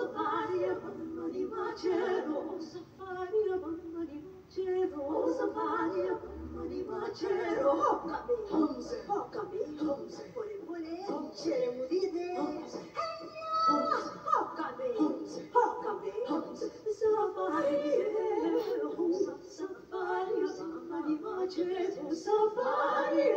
Safari ya Bamba ni Macero, Safari ya Bamba ni Macero, Safari ya Bamba ni Macero, Hockabe, Homse, Hockabe, Homse, Pole Pole, Homse, Mudide, Homse, Hockabe, Homse, Hockabe, Homse, Safaria, Homse, Safari ya Bamba ni Macero, Safaria,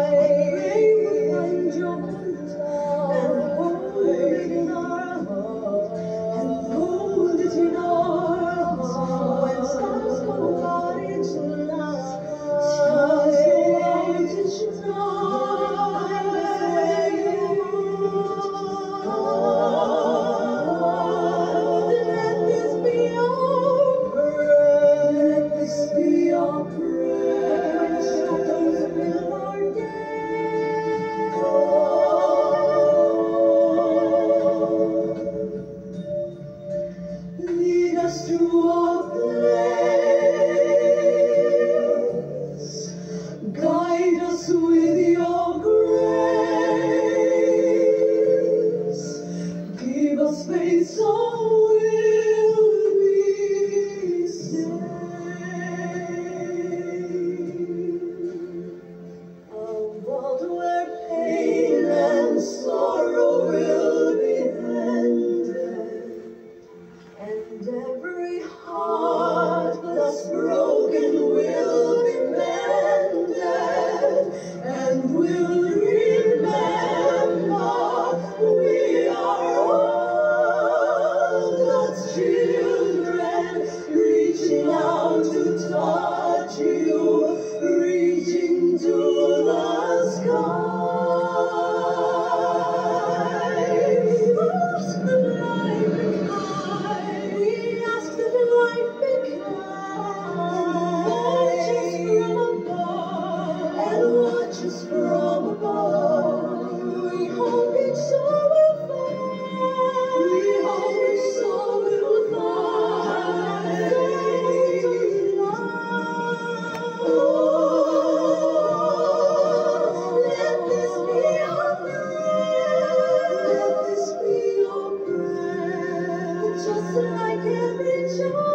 so I can rejoice.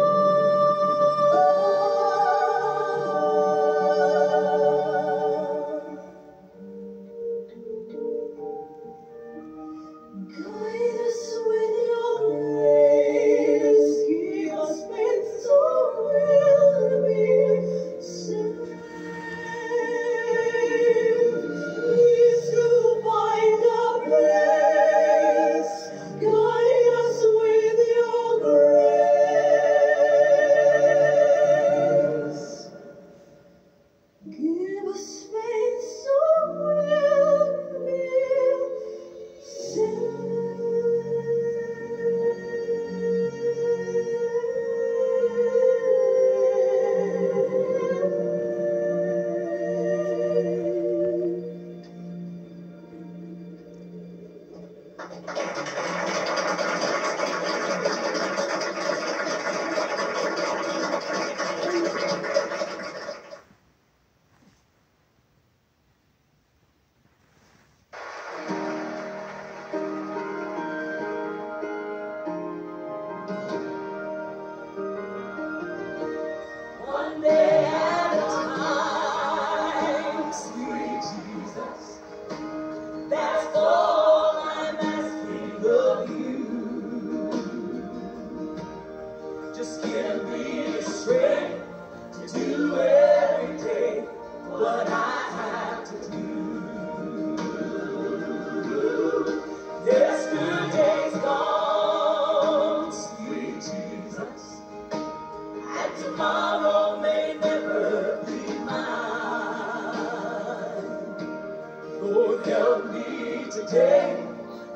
Today,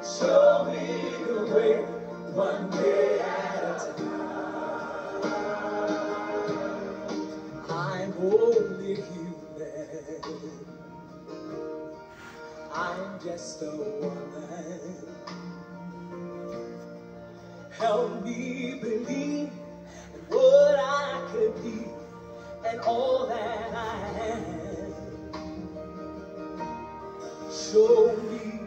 show me the way, one day at a time. I'm just a woman. Help me believe in what I could be and all that I am. Show me